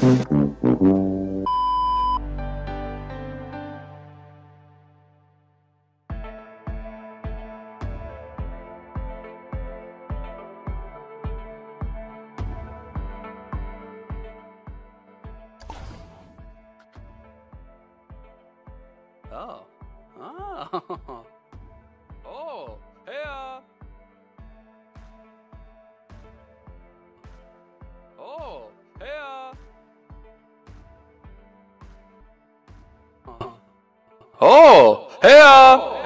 Oh. oh. Oh. Uh, Oh, hey,